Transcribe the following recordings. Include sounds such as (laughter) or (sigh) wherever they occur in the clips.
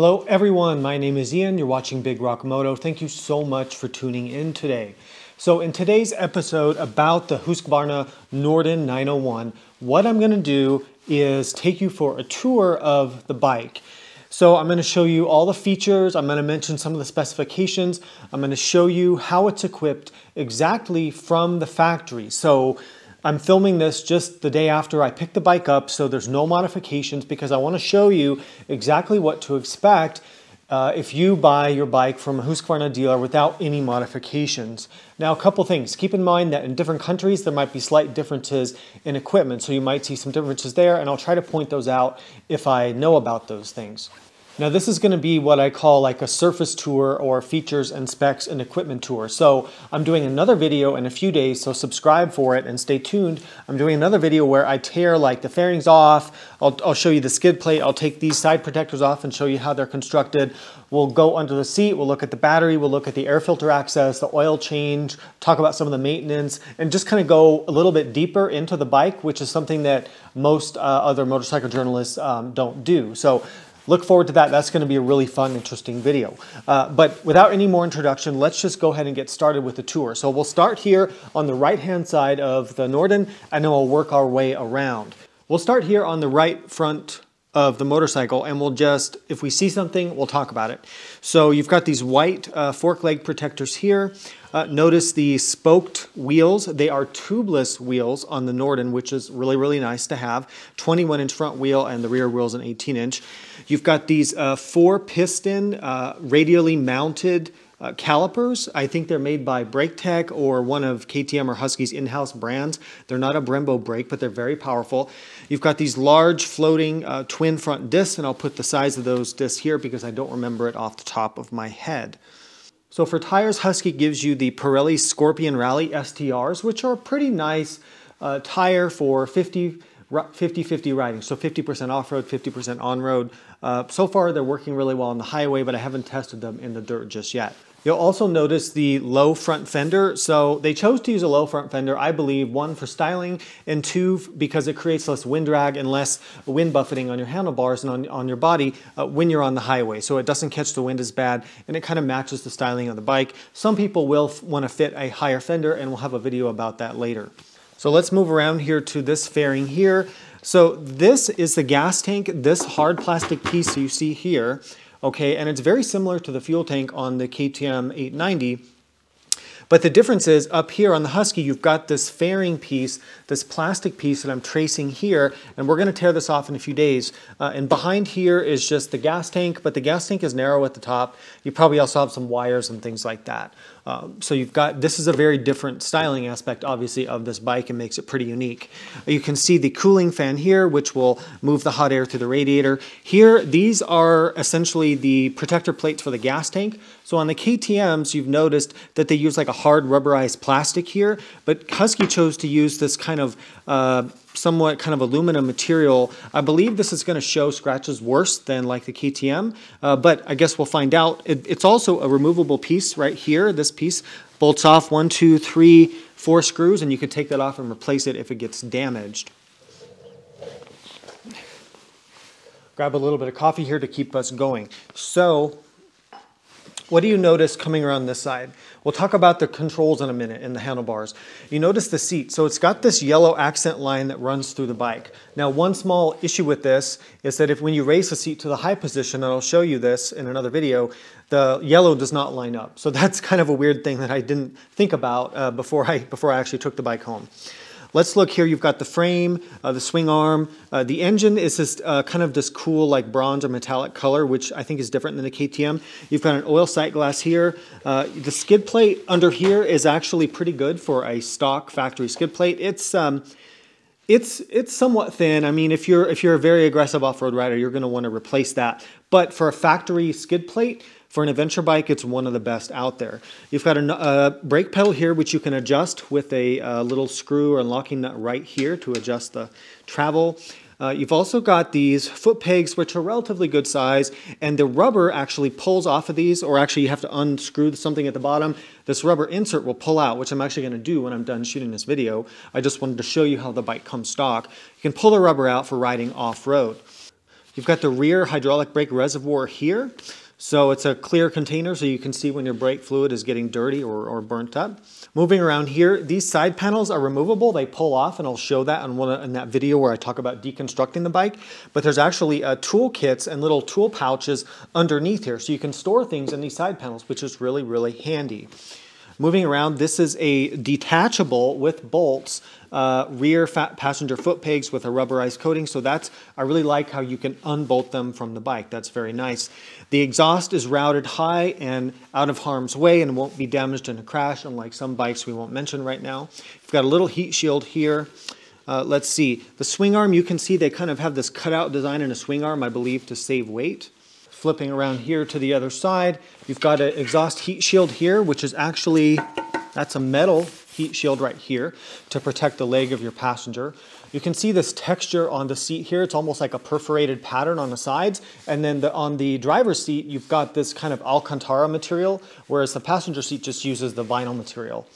Hello everyone, my name is Ian. You're watching Big Rock Moto. Thank you so much for tuning in today. So in today's episode about the Husqvarna Norden 901, what I'm going to do is take you for a tour of the bike. So I'm going to show you all the features, I'm going to mention some of the specifications, I'm going to show you how it's equipped exactly from the factory. So I'm filming this just the day after I picked the bike up, so there's no modifications because I want to show you exactly what to expect uh, if you buy your bike from a Husqvarna dealer without any modifications. Now, a couple things. Keep in mind that in different countries, there might be slight differences in equipment, so you might see some differences there, and I'll try to point those out if I know about those things. Now this is going to be what I call like a surface tour or features and specs and equipment tour. So I'm doing another video in a few days, so subscribe for it and stay tuned. I'm doing another video where I tear like the fairings off. I'll, I'll show you the skid plate. I'll take these side protectors off and show you how they're constructed. We'll go under the seat. We'll look at the battery. We'll look at the air filter access, the oil change, talk about some of the maintenance, and just kind of go a little bit deeper into the bike, which is something that most uh, other motorcycle journalists um, don't do. So Look forward to that. That's going to be a really fun, interesting video. Uh, but without any more introduction, let's just go ahead and get started with the tour. So we'll start here on the right-hand side of the Norden, and then we'll work our way around. We'll start here on the right front of the motorcycle and we'll just, if we see something, we'll talk about it. So you've got these white uh, fork leg protectors here. Uh, notice the spoked wheels. They are tubeless wheels on the Norden, which is really, really nice to have. 21 inch front wheel and the rear wheel is an 18 inch. You've got these uh, four piston uh, radially mounted uh, calipers. I think they're made by Braketec or one of KTM or Husky's in-house brands. They're not a Brembo brake, but they're very powerful. You've got these large floating uh, twin front discs, and I'll put the size of those discs here because I don't remember it off the top of my head. So for tires, Husky gives you the Pirelli Scorpion Rally STRs, which are a pretty nice uh, tire for 50 50-50 riding, so 50% off-road, 50% on-road. Uh, so far, they're working really well on the highway, but I haven't tested them in the dirt just yet. You'll also notice the low front fender. So they chose to use a low front fender, I believe, one for styling and two because it creates less wind drag and less wind buffeting on your handlebars and on, on your body uh, when you're on the highway. So it doesn't catch the wind as bad and it kind of matches the styling of the bike. Some people will want to fit a higher fender and we'll have a video about that later. So let's move around here to this fairing here. So this is the gas tank, this hard plastic piece you see here okay? And it's very similar to the fuel tank on the KTM 890, but the difference is up here on the Husky, you've got this fairing piece, this plastic piece that I'm tracing here, and we're gonna tear this off in a few days. Uh, and behind here is just the gas tank, but the gas tank is narrow at the top. You probably also have some wires and things like that. Um, so you've got, this is a very different styling aspect, obviously, of this bike and makes it pretty unique. You can see the cooling fan here, which will move the hot air through the radiator. Here, these are essentially the protector plates for the gas tank. So on the KTMs, you've noticed that they use like a hard rubberized plastic here, but Husky chose to use this kind of uh, somewhat kind of aluminum material. I believe this is going to show scratches worse than like the KTM, uh, but I guess we'll find out. It, it's also a removable piece right here. This piece bolts off one, two, three, four screws, and you can take that off and replace it if it gets damaged. Grab a little bit of coffee here to keep us going. So what do you notice coming around this side? We'll talk about the controls in a minute in the handlebars. You notice the seat. So it's got this yellow accent line that runs through the bike. Now one small issue with this is that if when you raise the seat to the high position, and I'll show you this in another video, the yellow does not line up. So (laughs) that's kind of a weird thing that I didn't think about uh, before, I, before I actually took the bike home. Let's look here. You've got the frame, uh, the swing arm. Uh, the engine is this uh, kind of this cool like bronze or metallic color, which I think is different than the KTM. You've got an oil sight glass here. Uh, the skid plate under here is actually pretty good for a stock factory skid plate. It's um, it's it's somewhat thin. I mean, if you're if you're a very aggressive off-road rider, you're going to want to replace that. But for a factory skid plate, for an adventure bike, it's one of the best out there. You've got a uh, brake pedal here, which you can adjust with a uh, little screw or locking nut right here to adjust the travel. Uh, you've also got these foot pegs, which are relatively good size, and the rubber actually pulls off of these, or actually you have to unscrew something at the bottom. This rubber insert will pull out, which I'm actually going to do when I'm done shooting this video. I just wanted to show you how the bike comes stock. You can pull the rubber out for riding off-road. You've got the rear hydraulic brake reservoir here. So it's a clear container so you can see when your brake fluid is getting dirty or, or burnt up. Moving around here, these side panels are removable. They pull off and I'll show that in, one, in that video where I talk about deconstructing the bike. But there's actually uh, tool kits and little tool pouches underneath here. So you can store things in these side panels, which is really, really handy. Moving around, this is a detachable with bolts uh, rear passenger foot pegs with a rubberized coating. So that's, I really like how you can unbolt them from the bike. That's very nice. The exhaust is routed high and out of harm's way and won't be damaged in a crash, unlike some bikes we won't mention right now. You've got a little heat shield here. Uh, let's see, the swing arm, you can see they kind of have this cutout design in a swing arm, I believe, to save weight flipping around here to the other side, you've got an exhaust heat shield here, which is actually, that's a metal heat shield right here to protect the leg of your passenger. You can see this texture on the seat here. It's almost like a perforated pattern on the sides. And then the, on the driver's seat, you've got this kind of Alcantara material, whereas the passenger seat just uses the vinyl material.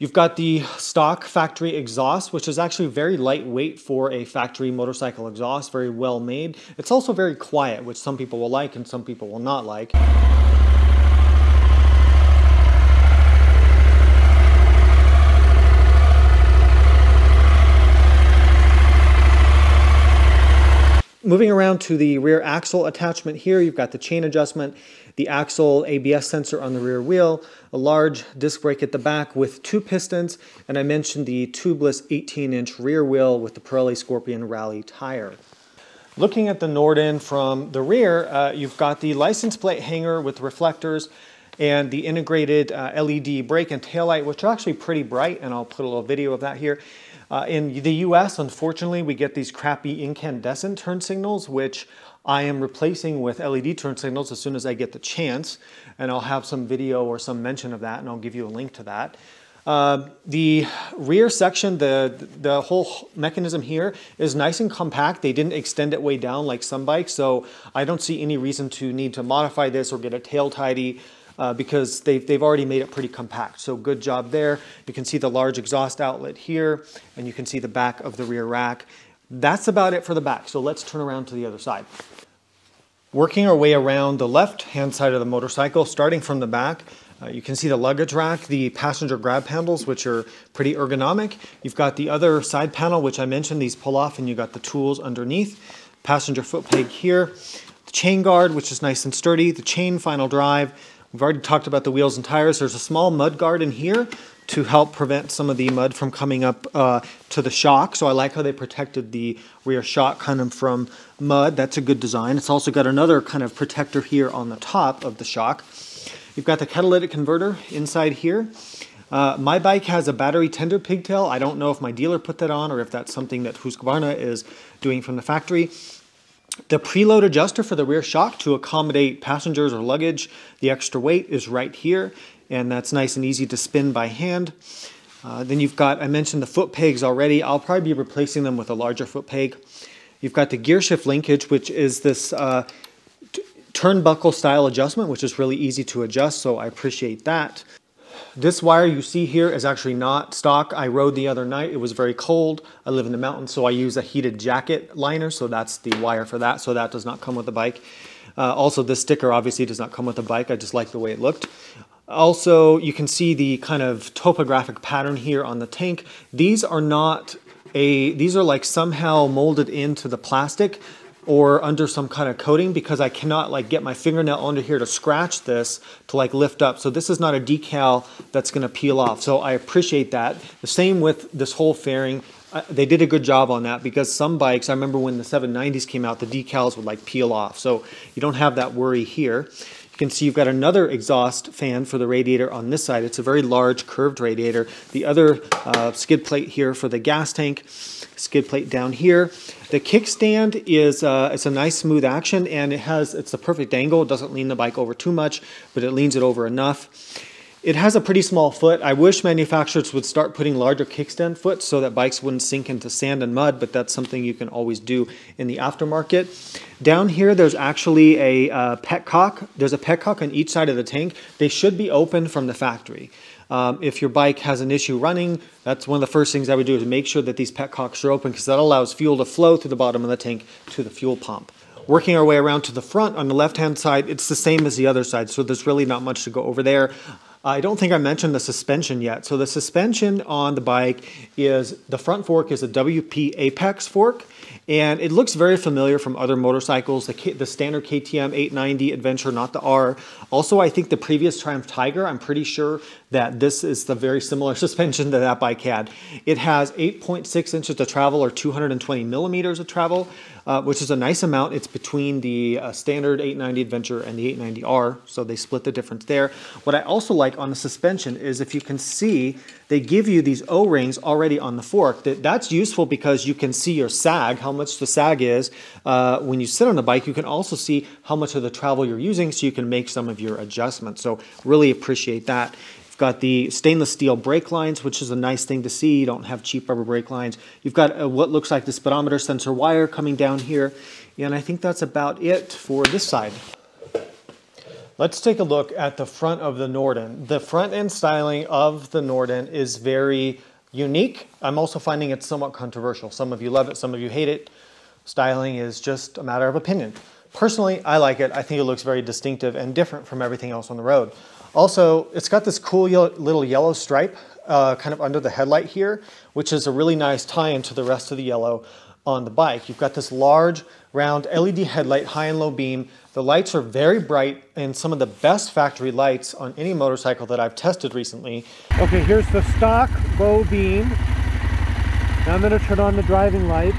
You've got the stock factory exhaust, which is actually very lightweight for a factory motorcycle exhaust, very well made. It's also very quiet, which some people will like and some people will not like. Moving around to the rear axle attachment here, you've got the chain adjustment, the axle ABS sensor on the rear wheel, a large disc brake at the back with two pistons, and I mentioned the tubeless 18-inch rear wheel with the Pirelli Scorpion Rally tire. Looking at the Norden from the rear, uh, you've got the license plate hanger with reflectors and the integrated uh, LED brake and tail light, which are actually pretty bright, and I'll put a little video of that here. Uh, in the US, unfortunately, we get these crappy incandescent turn signals, which I am replacing with LED turn signals as soon as I get the chance, and I'll have some video or some mention of that, and I'll give you a link to that. Uh, the rear section, the, the whole mechanism here is nice and compact. They didn't extend it way down like some bikes, so I don't see any reason to need to modify this or get a tail tidy uh, because they've, they've already made it pretty compact. So good job there. You can see the large exhaust outlet here, and you can see the back of the rear rack. That's about it for the back. So let's turn around to the other side. Working our way around the left-hand side of the motorcycle, starting from the back, uh, you can see the luggage rack, the passenger grab handles, which are pretty ergonomic. You've got the other side panel, which I mentioned, these pull off, and you've got the tools underneath. Passenger foot peg here. The chain guard, which is nice and sturdy. The chain final drive. We've already talked about the wheels and tires. There's a small mud guard in here to help prevent some of the mud from coming up uh, to the shock. So I like how they protected the rear shock kind of from mud. That's a good design. It's also got another kind of protector here on the top of the shock. You've got the catalytic converter inside here. Uh, my bike has a battery tender pigtail. I don't know if my dealer put that on or if that's something that Husqvarna is doing from the factory. The preload adjuster for the rear shock to accommodate passengers or luggage, the extra weight is right here, and that's nice and easy to spin by hand. Uh, then you've got, I mentioned the foot pegs already. I'll probably be replacing them with a larger foot peg. You've got the gear shift linkage, which is this uh, turnbuckle style adjustment, which is really easy to adjust, so I appreciate that. This wire you see here is actually not stock. I rode the other night. It was very cold. I live in the mountains, so I use a heated jacket liner. So that's the wire for that. So that does not come with the bike. Uh, also, this sticker obviously does not come with the bike. I just like the way it looked. Also, you can see the kind of topographic pattern here on the tank. These are not a, these are like somehow molded into the plastic or under some kind of coating because I cannot like get my fingernail under here to scratch this to like lift up. So this is not a decal that's gonna peel off. So I appreciate that. The same with this whole fairing. Uh, they did a good job on that because some bikes, I remember when the 790s came out, the decals would like peel off. So you don't have that worry here. You can see you've got another exhaust fan for the radiator on this side. It's a very large curved radiator. The other uh, skid plate here for the gas tank skid plate down here. The kickstand is uh, it's a nice smooth action and it has it's the perfect angle. It doesn't lean the bike over too much, but it leans it over enough. It has a pretty small foot. I wish manufacturers would start putting larger kickstand foot so that bikes wouldn't sink into sand and mud, but that's something you can always do in the aftermarket. Down here, there's actually a uh, petcock. There's a petcock on each side of the tank. They should be open from the factory. Um, if your bike has an issue running, that's one of the first things I would do is make sure that these petcocks are open because that allows fuel to flow through the bottom of the tank to the fuel pump. Working our way around to the front on the left-hand side, it's the same as the other side, so there's really not much to go over there. I don't think I mentioned the suspension yet. So the suspension on the bike is, the front fork is a WP Apex fork, and it looks very familiar from other motorcycles, the, K, the standard KTM 890 Adventure, not the R. Also, I think the previous Triumph Tiger, I'm pretty sure that this is the very similar (laughs) suspension that that bike had. It has 8.6 inches of travel or 220 millimeters of travel, uh, which is a nice amount. It's between the uh, standard 890 Adventure and the 890R, so they split the difference there. What I also like on the suspension is if you can see, they give you these O-rings already on the fork. That, that's useful because you can see your sag, how much the sag is. Uh, when you sit on the bike, you can also see how much of the travel you're using so you can make some of your adjustments. So really appreciate that. Got the stainless steel brake lines, which is a nice thing to see. You don't have cheap rubber brake lines. You've got a, what looks like the speedometer sensor wire coming down here. And I think that's about it for this side. Let's take a look at the front of the Norden. The front end styling of the Norden is very unique. I'm also finding it somewhat controversial. Some of you love it, some of you hate it. Styling is just a matter of opinion. Personally, I like it. I think it looks very distinctive and different from everything else on the road. Also, it's got this cool yellow, little yellow stripe uh, kind of under the headlight here, which is a really nice tie-in to the rest of the yellow on the bike. You've got this large round LED headlight, high and low beam. The lights are very bright and some of the best factory lights on any motorcycle that I've tested recently. Okay, here's the stock low beam. Now I'm gonna turn on the driving lights.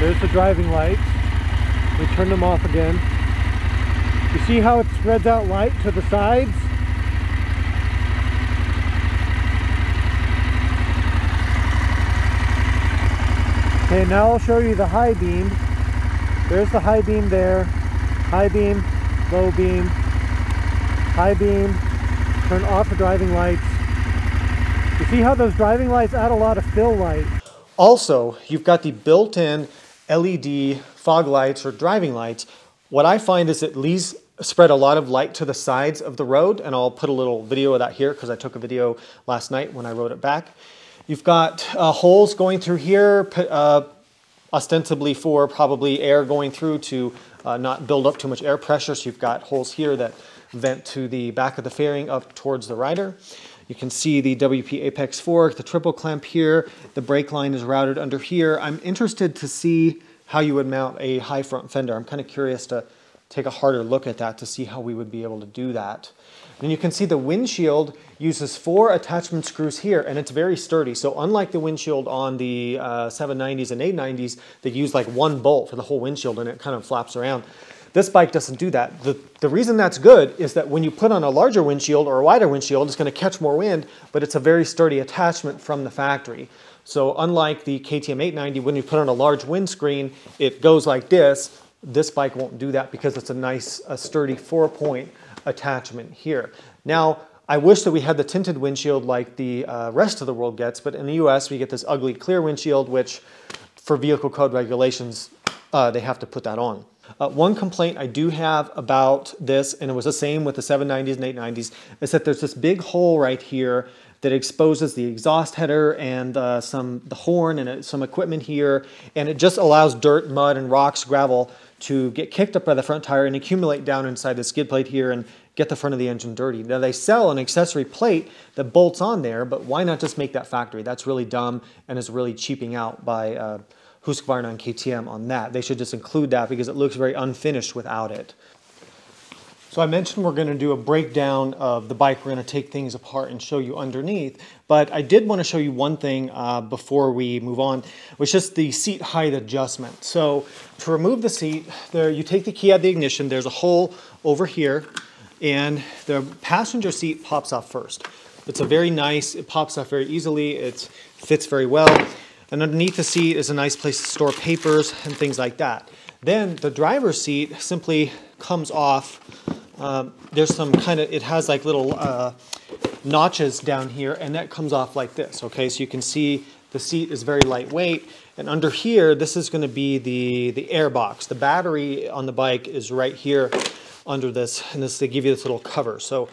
There's the driving lights. We turn them off again. You see how it spreads out light to the sides? Okay, now I'll show you the high beam. There's the high beam there. High beam, low beam, high beam. Turn off the driving lights. You see how those driving lights add a lot of fill light. Also, you've got the built-in LED fog lights or driving lights. What I find is that these spread a lot of light to the sides of the road, and I'll put a little video of that here because I took a video last night when I rode it back. You've got uh, holes going through here, uh, ostensibly for probably air going through to uh, not build up too much air pressure. So you've got holes here that vent to the back of the fairing up towards the rider. You can see the WP Apex fork, the triple clamp here. The brake line is routed under here. I'm interested to see how you would mount a high front fender. I'm kind of curious to take a harder look at that to see how we would be able to do that. And you can see the windshield uses four attachment screws here and it's very sturdy. So unlike the windshield on the uh, 790s and 890s that use like one bolt for the whole windshield and it kind of flaps around, this bike doesn't do that. The, the reason that's good is that when you put on a larger windshield or a wider windshield, it's going to catch more wind, but it's a very sturdy attachment from the factory. So unlike the KTM 890, when you put on a large windscreen, it goes like this. This bike won't do that because it's a nice, a sturdy four-point attachment here. Now, I wish that we had the tinted windshield like the uh, rest of the world gets, but in the US we get this ugly clear windshield, which for vehicle code regulations, uh, they have to put that on. Uh, one complaint I do have about this, and it was the same with the 790s and 890s, is that there's this big hole right here that exposes the exhaust header and uh, some the horn and uh, some equipment here, and it just allows dirt, mud, and rocks, gravel to get kicked up by the front tire and accumulate down inside the skid plate here and get the front of the engine dirty. Now they sell an accessory plate that bolts on there, but why not just make that factory? That's really dumb and is really cheaping out by uh, Husqvarna and KTM on that. They should just include that because it looks very unfinished without it. So I mentioned we're going to do a breakdown of the bike. We're going to take things apart and show you underneath. But I did want to show you one thing uh, before we move on, which is the seat height adjustment. So to remove the seat, there you take the key out of the ignition. There's a hole over here, and the passenger seat pops off first. It's a very nice, it pops off very easily. It fits very well. And underneath the seat is a nice place to store papers and things like that. Then the driver's seat simply comes off um, there's some kind of, it has like little uh, notches down here and that comes off like this, okay? So you can see the seat is very lightweight And under here, this is going to be the, the air box. The battery on the bike is right here under this, and this they give you this little cover. So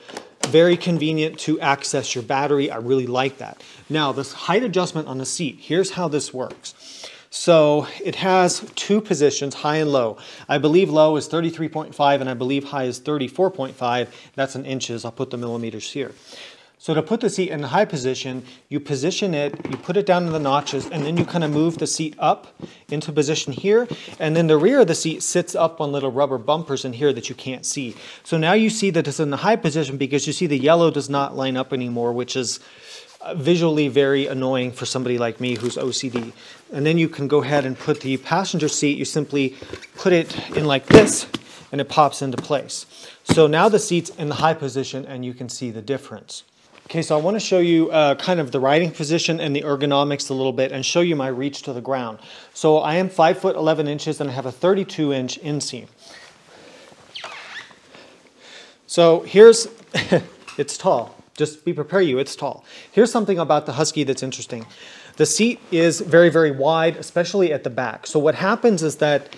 very convenient to access your battery. I really like that. Now, this height adjustment on the seat, here's how this works. So it has two positions, high and low. I believe low is 33.5 and I believe high is 34.5. That's in inches. I'll put the millimeters here. So to put the seat in the high position, you position it, you put it down in the notches, and then you kind of move the seat up into position here. And then the rear of the seat sits up on little rubber bumpers in here that you can't see. So now you see that it's in the high position because you see the yellow does not line up anymore, which is uh, visually very annoying for somebody like me who's OCD. And then you can go ahead and put the passenger seat, you simply put it in like this, and it pops into place. So now the seat's in the high position and you can see the difference. Okay, so I want to show you uh, kind of the riding position and the ergonomics a little bit and show you my reach to the ground. So I am 5 foot 11 inches and I have a 32 inch inseam. So here's, (laughs) it's tall. Just be prepare you, it's tall. Here's something about the Husky that's interesting. The seat is very, very wide, especially at the back. So what happens is that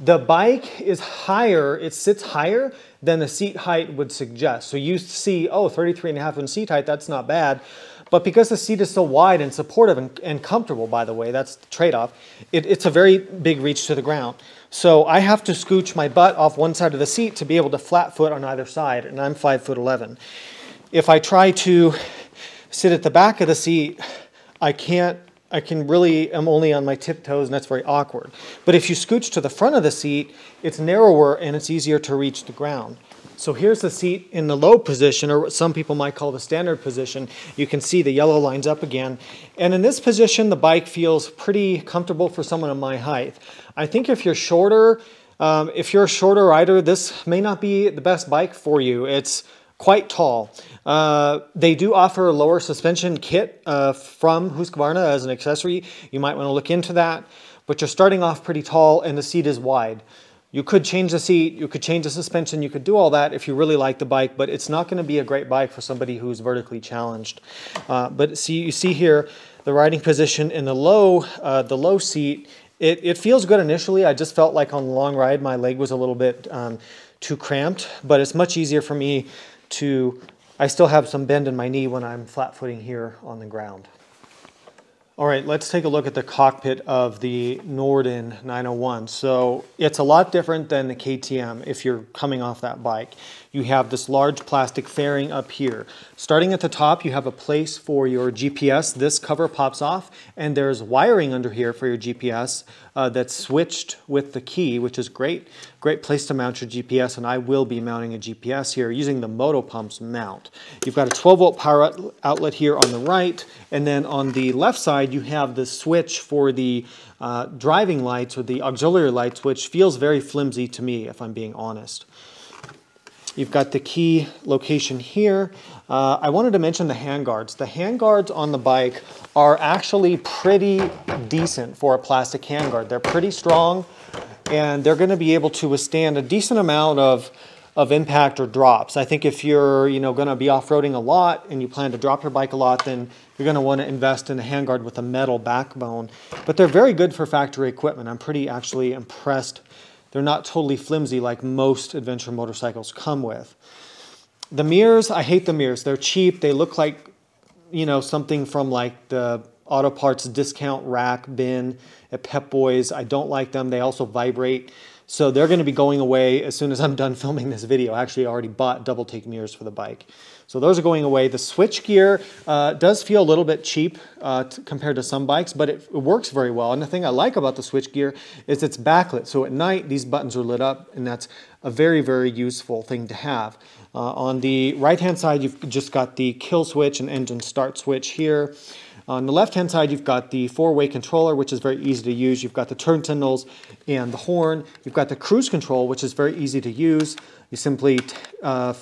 the bike is higher, it sits higher than the seat height would suggest. So you see, oh, 33 and a half in seat height, that's not bad. But because the seat is so wide and supportive and, and comfortable, by the way, that's the trade-off, it, it's a very big reach to the ground. So I have to scooch my butt off one side of the seat to be able to flat foot on either side, and I'm 5 foot 11. If I try to sit at the back of the seat, I can't I can really I'm only on my tiptoes and that's very awkward. But if you scooch to the front of the seat, it's narrower and it's easier to reach the ground. So here's the seat in the low position, or what some people might call the standard position. You can see the yellow lines up again. And in this position, the bike feels pretty comfortable for someone of my height. I think if you're shorter, um, if you're a shorter rider, this may not be the best bike for you. It's quite tall. Uh, they do offer a lower suspension kit uh, from Husqvarna as an accessory. You might want to look into that, but you're starting off pretty tall and the seat is wide. You could change the seat, you could change the suspension, you could do all that if you really like the bike, but it's not going to be a great bike for somebody who's vertically challenged. Uh, but see, you see here the riding position in the low, uh, the low seat. It, it feels good initially. I just felt like on the long ride my leg was a little bit um, too cramped, but it's much easier for me to, I still have some bend in my knee when I'm flat footing here on the ground. All right, let's take a look at the cockpit of the Norden 901. So it's a lot different than the KTM if you're coming off that bike. You have this large plastic fairing up here. Starting at the top, you have a place for your GPS. This cover pops off, and there's wiring under here for your GPS uh, that's switched with the key, which is great. Great place to mount your GPS, and I will be mounting a GPS here using the Motopumps mount. You've got a 12 volt power outlet here on the right, and then on the left side you have the switch for the uh, driving lights or the auxiliary lights, which feels very flimsy to me, if I'm being honest. You've got the key location here. Uh, I wanted to mention the handguards. The handguards on the bike are actually pretty decent for a plastic handguard. They're pretty strong and they're going to be able to withstand a decent amount of, of impact or drops. I think if you're you know, going to be off-roading a lot and you plan to drop your bike a lot, then you're going to want to invest in a handguard with a metal backbone. But they're very good for factory equipment. I'm pretty actually impressed they're not totally flimsy like most adventure motorcycles come with. The mirrors, I hate the mirrors. They're cheap. They look like, you know, something from like the auto parts discount rack bin at Pep Boys. I don't like them. They also vibrate. So they're going to be going away as soon as I'm done filming this video. I actually already bought double take mirrors for the bike. So those are going away. The switch gear uh, does feel a little bit cheap uh, compared to some bikes, but it, it, works very well. And the thing I like about the switch gear is it's backlit. So at night, these buttons are lit up, and that's a very, very useful thing to have. Uh, on the right-hand side, you've just got the kill switch and engine start switch here. On the left-hand side, you've got the four-way controller, which is very easy to use. You've got the turn signals and the horn. You've got the cruise control, which is very easy to use. You simply uh,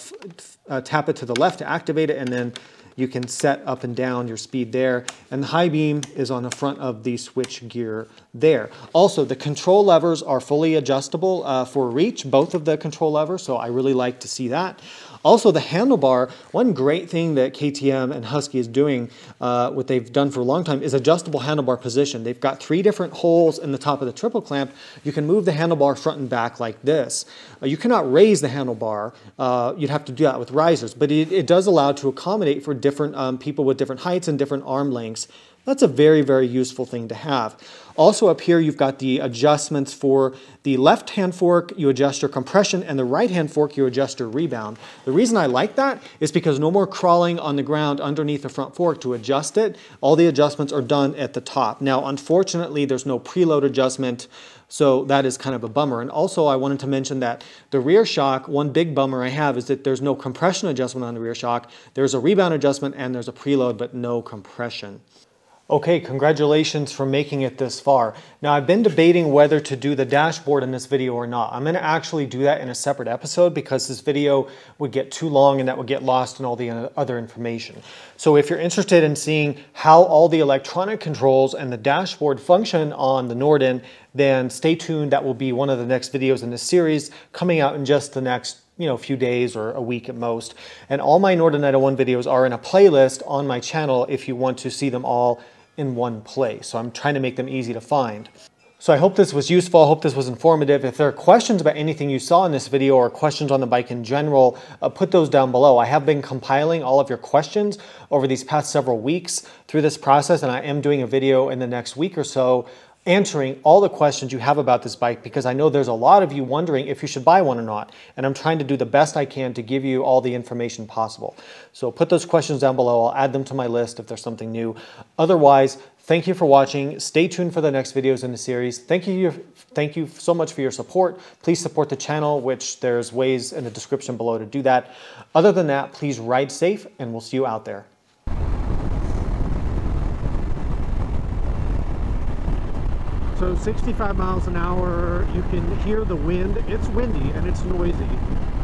uh, tap it to the left to activate it, and then you can set up and down your speed there. And the high beam is on the front of the switch gear there. Also, the control levers are fully adjustable uh, for reach, both of the control levers, so I really like to see that. Also, the handlebar, one great thing that KTM and Husky is doing, uh, what they've done for a long time, is adjustable handlebar position. They've got three different holes in the top of the triple clamp. You can move the handlebar front and back like this. Uh, you cannot raise the handlebar. Uh, you'd have to do that with risers, but it, it does allow to accommodate for different um, people with different heights and different arm lengths that's a very, very useful thing to have. Also up here, you've got the adjustments for the left-hand fork, you adjust your compression, and the right-hand fork, you adjust your rebound. The reason I like that is because no more crawling on the ground underneath the front fork to adjust it. All the adjustments are done at the top. Now, unfortunately, there's no preload adjustment, so that is kind of a bummer. And also, I wanted to mention that the rear shock, one big bummer I have is that there's no compression adjustment on the rear shock. There's a rebound adjustment and there's a preload, but no compression. Okay, congratulations for making it this far. Now I've been debating whether to do the dashboard in this video or not. I'm gonna actually do that in a separate episode because this video would get too long and that would get lost in all the other information. So if you're interested in seeing how all the electronic controls and the dashboard function on the Norden, then stay tuned. That will be one of the next videos in this series coming out in just the next you know, a few days or a week at most. And all my Norden 901 videos are in a playlist on my channel if you want to see them all in one place. So I'm trying to make them easy to find. So I hope this was useful. I hope this was informative. If there are questions about anything you saw in this video or questions on the bike in general, uh, put those down below. I have been compiling all of your questions over these past several weeks through this process, and I am doing a video in the next week or so answering all the questions you have about this bike because I know there's a lot of you wondering if you should buy one or not. And I'm trying to do the best I can to give you all the information possible. So put those questions down below. I'll add them to my list if there's something new. Otherwise, thank you for watching. Stay tuned for the next videos in the series. Thank you, thank you so much for your support. Please support the channel, which there's ways in the description below to do that. Other than that, please ride safe and we'll see you out there. So 65 miles an hour, you can hear the wind. It's windy and it's noisy.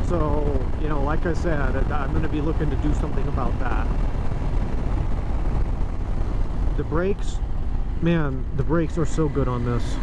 So, you know, like I said, I'm going to be looking to do something about that. The brakes, man, the brakes are so good on this.